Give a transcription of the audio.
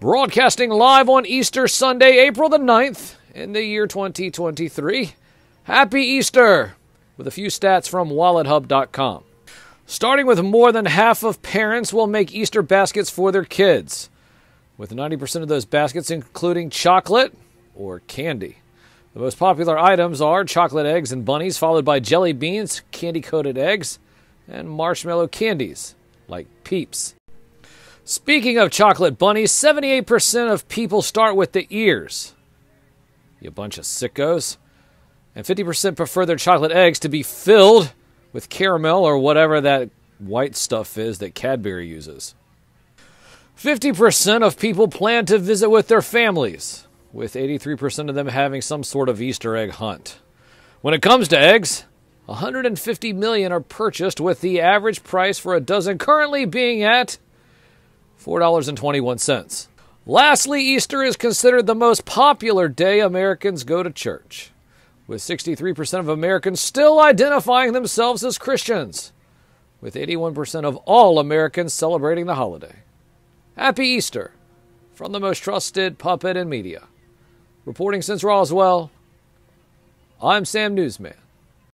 Broadcasting live on Easter Sunday, April the 9th, in the year 2023. Happy Easter! With a few stats from WalletHub.com. Starting with more than half of parents will make Easter baskets for their kids, with 90% of those baskets including chocolate or candy. The most popular items are chocolate eggs and bunnies, followed by jelly beans, candy coated eggs, and marshmallow candies like Peeps. Speaking of chocolate bunnies, 78% of people start with the ears. You bunch of sickos. And 50% prefer their chocolate eggs to be filled with caramel or whatever that white stuff is that Cadbury uses. 50% of people plan to visit with their families, with 83% of them having some sort of Easter egg hunt. When it comes to eggs, 150 million are purchased, with the average price for a dozen currently being at $4.21. Lastly, Easter is considered the most popular day Americans go to church, with 63% of Americans still identifying themselves as Christians, with 81% of all Americans celebrating the holiday. Happy Easter from the most trusted puppet in media. Reporting since Roswell, I'm Sam NewsMan.